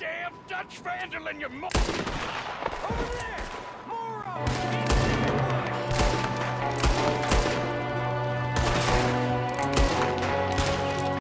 damn Dutch vandal in your mo-